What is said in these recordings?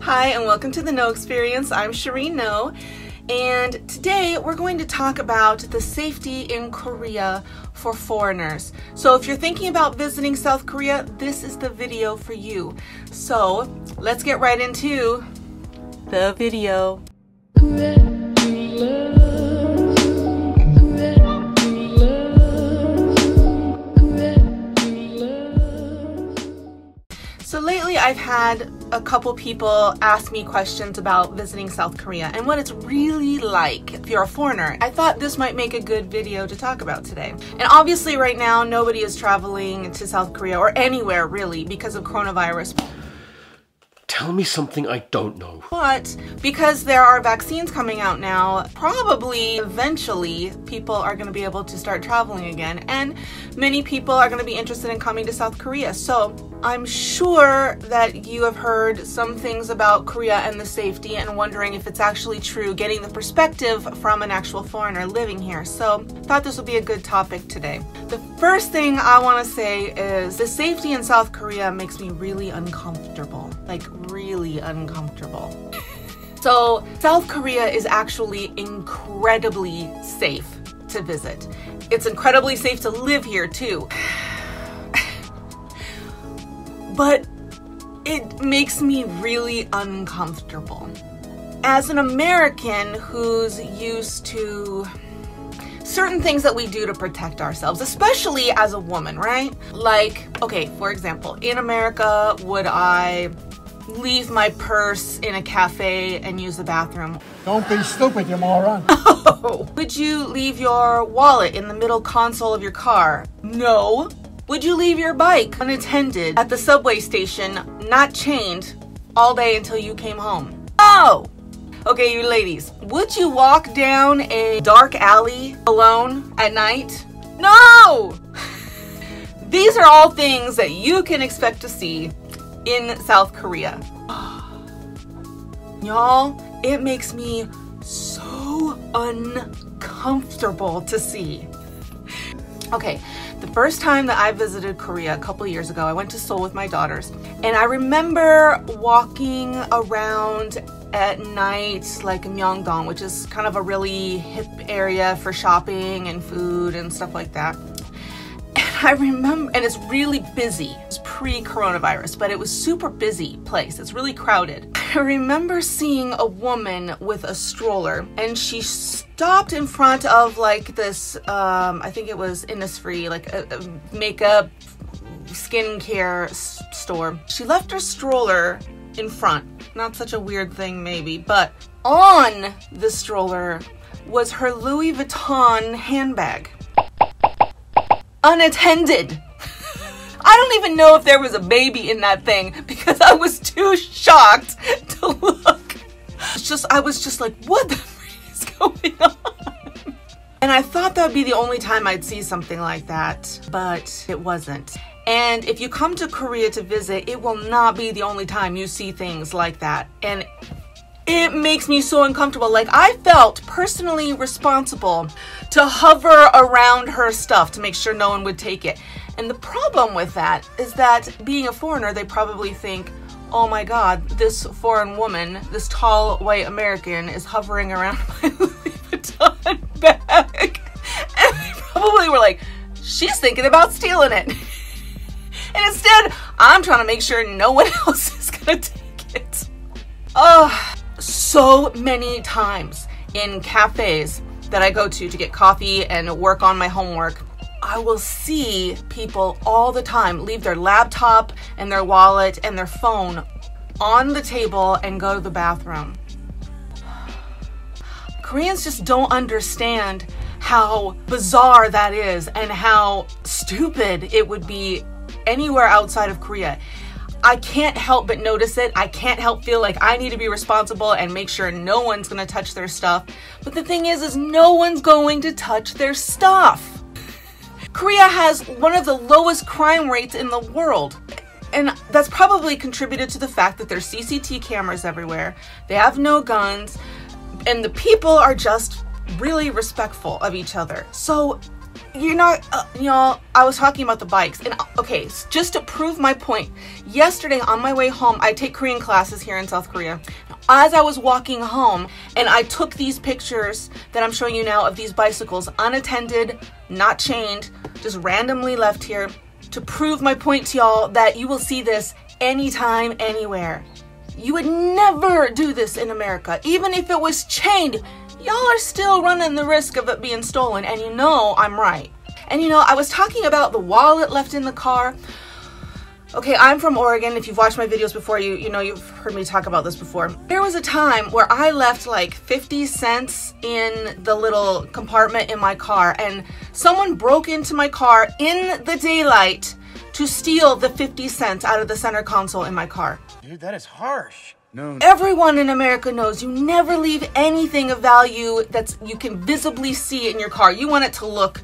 Hi, and welcome to the No Experience. I'm Shireen No, and today we're going to talk about the safety in Korea for foreigners. So, if you're thinking about visiting South Korea, this is the video for you. So, let's get right into the video. So lately I've had a couple people ask me questions about visiting South Korea and what it's really like if you're a foreigner. I thought this might make a good video to talk about today. And obviously right now nobody is traveling to South Korea or anywhere really because of coronavirus. Tell me something I don't know. But because there are vaccines coming out now, probably eventually people are going to be able to start traveling again. And many people are going to be interested in coming to South Korea. So I'm sure that you have heard some things about Korea and the safety and wondering if it's actually true, getting the perspective from an actual foreigner living here. So thought this would be a good topic today. The first thing I want to say is the safety in South Korea makes me really uncomfortable. Like really uncomfortable. So, South Korea is actually incredibly safe to visit. It's incredibly safe to live here too. But it makes me really uncomfortable. As an American who's used to certain things that we do to protect ourselves, especially as a woman, right? Like, okay, for example, in America, would I leave my purse in a cafe and use the bathroom. Don't be stupid, you moron. Oh. Would you leave your wallet in the middle console of your car? No. Would you leave your bike unattended at the subway station, not chained, all day until you came home? No. Okay, you ladies, would you walk down a dark alley alone at night? No! These are all things that you can expect to see in South Korea. Y'all, it makes me so uncomfortable to see. Okay, the first time that I visited Korea a couple years ago, I went to Seoul with my daughters, and I remember walking around at night, like Myeongdong, which is kind of a really hip area for shopping and food and stuff like that. I remember, and it's really busy. It's pre-coronavirus, but it was super busy place. It's really crowded. I remember seeing a woman with a stroller, and she stopped in front of like this. Um, I think it was Innisfree, like a, a makeup, skincare store. She left her stroller in front. Not such a weird thing, maybe, but on the stroller was her Louis Vuitton handbag. Unattended. I don't even know if there was a baby in that thing because I was too shocked to look. It's just, I was just like, what the freak is going on? And I thought that would be the only time I'd see something like that, but it wasn't. And if you come to Korea to visit, it will not be the only time you see things like that. And it makes me so uncomfortable. Like, I felt personally responsible to hover around her stuff to make sure no one would take it. And the problem with that is that being a foreigner, they probably think, oh my god, this foreign woman, this tall white American, is hovering around my Louis Vuitton bag. And they probably were like, she's thinking about stealing it. And instead, I'm trying to make sure no one else is gonna take it. Oh, so many times in cafes that I go to to get coffee and work on my homework, I will see people all the time leave their laptop and their wallet and their phone on the table and go to the bathroom. Koreans just don't understand how bizarre that is and how stupid it would be anywhere outside of Korea. I can't help but notice it. I can't help feel like I need to be responsible and make sure no one's gonna touch their stuff. But the thing is, is no one's going to touch their stuff. Korea has one of the lowest crime rates in the world. And that's probably contributed to the fact that there's CCT cameras everywhere. They have no guns, and the people are just really respectful of each other. So you know, uh, know, I was talking about the bikes, and uh, okay, just to prove my point, yesterday on my way home, I take Korean classes here in South Korea. As I was walking home, and I took these pictures that I'm showing you now of these bicycles, unattended, not chained, just randomly left here, to prove my point to y'all that you will see this anytime, anywhere. You would never do this in America. Even if it was chained, y'all are still running the risk of it being stolen, and you know I'm right. And you know, I was talking about the wallet left in the car. Okay, I'm from Oregon. If you've watched my videos before, you you know you've heard me talk about this before. There was a time where I left like 50 cents in the little compartment in my car and someone broke into my car in the daylight to steal the 50 cents out of the center console in my car. Dude, that is harsh. No, Everyone in America knows you never leave anything of value that's you can visibly see in your car. You want it to look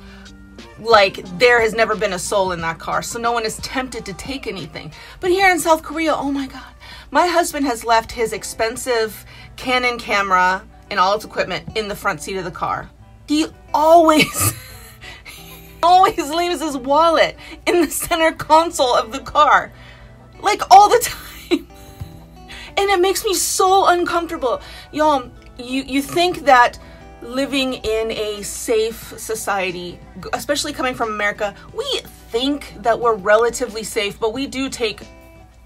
like there has never been a soul in that car, so no one is tempted to take anything. But here in South Korea, oh my god, my husband has left his expensive Canon camera and all its equipment in the front seat of the car. He always always leaves his wallet in the center console of the car. Like all the time and it makes me so uncomfortable. Y'all, you you think that living in a safe society, especially coming from America, we think that we're relatively safe, but we do take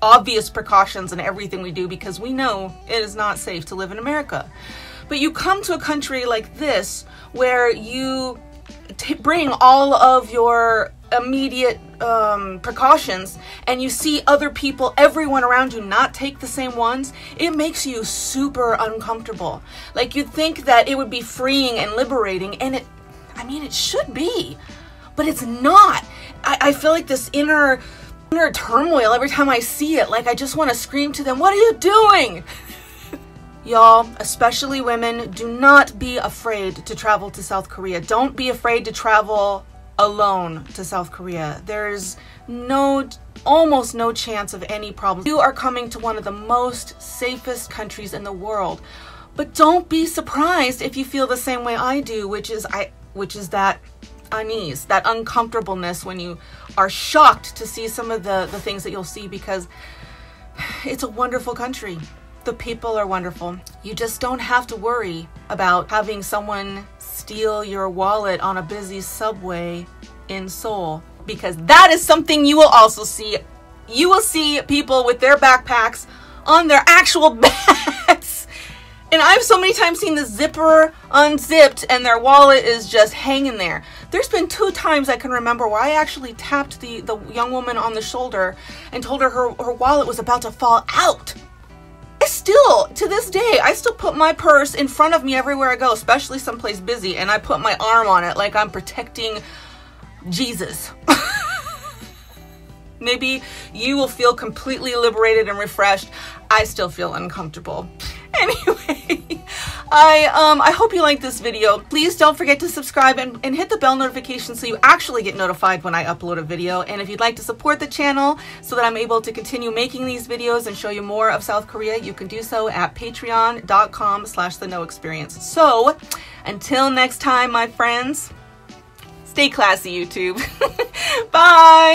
obvious precautions in everything we do because we know it is not safe to live in America. But you come to a country like this where you bring all of your immediate um, precautions and you see other people, everyone around you not take the same ones, it makes you super uncomfortable. Like you'd think that it would be freeing and liberating, and it, I mean, it should be, but it's not. I, I feel like this inner, inner turmoil every time I see it. Like I just want to scream to them, "What are you doing?" Y'all, especially women, do not be afraid to travel to South Korea. Don't be afraid to travel alone to South Korea. There's no, almost no chance of any problems. You are coming to one of the most safest countries in the world. But don't be surprised if you feel the same way I do, which is I, which is that unease, that uncomfortableness when you are shocked to see some of the the things that you'll see because it's a wonderful country. The people are wonderful. You just don't have to worry about having someone steal your wallet on a busy subway in Seoul because that is something you will also see. You will see people with their backpacks on their actual backs. And I've so many times seen the zipper unzipped and their wallet is just hanging there. There's been two times I can remember where I actually tapped the, the young woman on the shoulder and told her, her her wallet was about to fall out. Still, to this day, I still put my purse in front of me everywhere I go, especially someplace busy, and I put my arm on it like I'm protecting Jesus. Maybe you will feel completely liberated and refreshed. I still feel uncomfortable. Anyway, I um I hope you liked this video. Please don't forget to subscribe and, and hit the bell notification so you actually get notified when I upload a video. And if you'd like to support the channel so that I'm able to continue making these videos and show you more of South Korea, you can do so at patreon.com slash the no experience. So until next time, my friends, stay classy, YouTube. Bye.